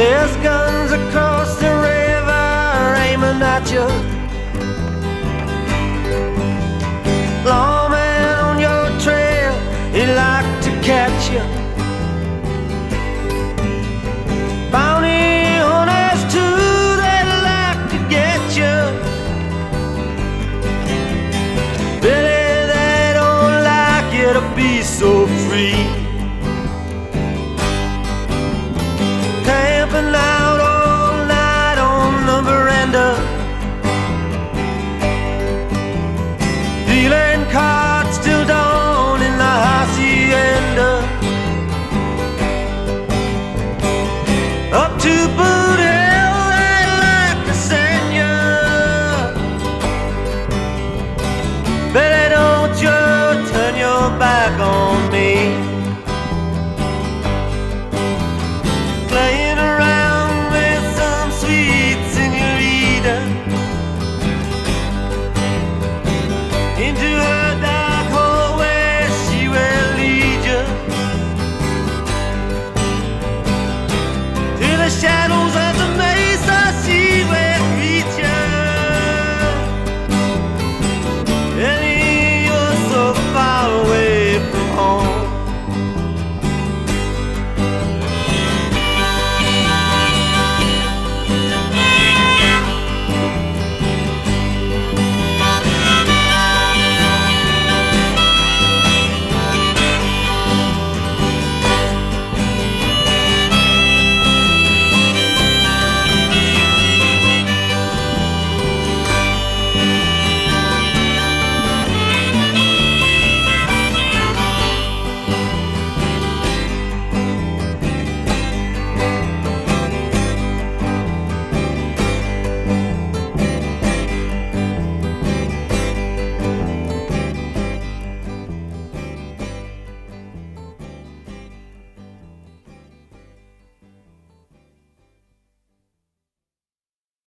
There's guns across the river aiming at you. Lawman on your trail, he like to catch you. Bounty hunters too, they like to get you. Billy, they don't like you to be so. stand up